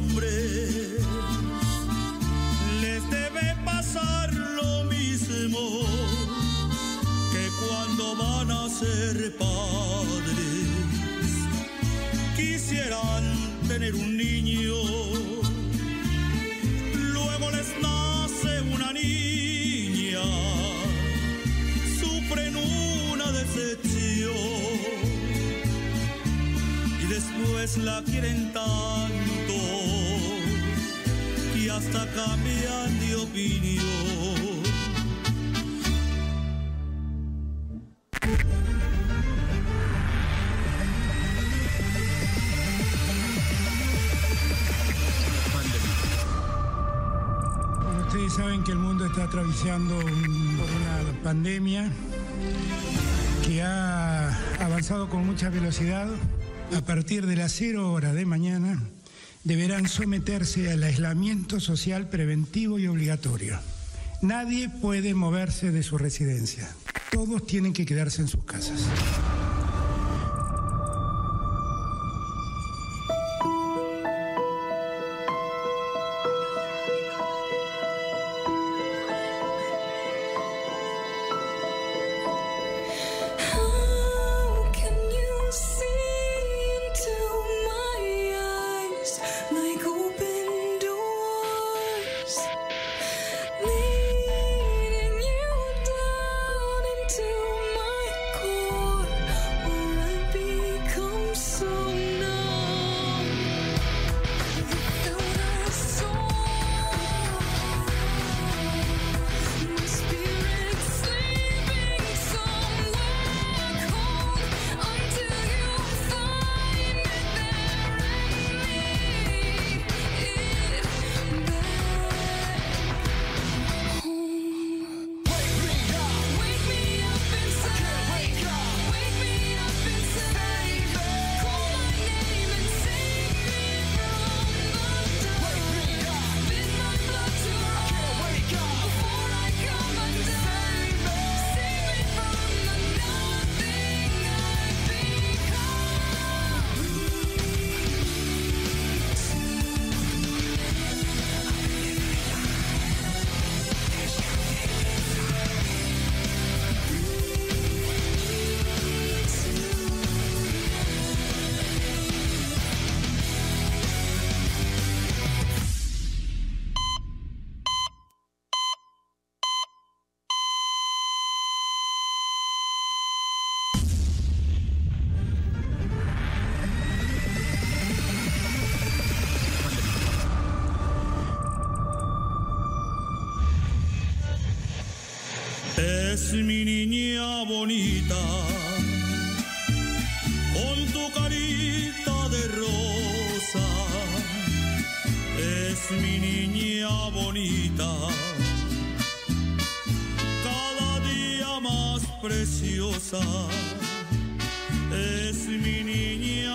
padres les debe pasar lo mismo que cuando van a ser padres. Quisieran tener un niño, luego les nace una niña, sufren una decepción y después la quieren tanto hasta cambian de opinión. Ustedes saben que el mundo está atravesando una pandemia que ha avanzado con mucha velocidad. A partir de las 0 horas de mañana deberán someterse al aislamiento social preventivo y obligatorio. Nadie puede moverse de su residencia. Todos tienen que quedarse en sus casas. Es mi niña bonita, con tu carita de rosa. Es mi niña bonita, cada día más preciosa. Es mi niña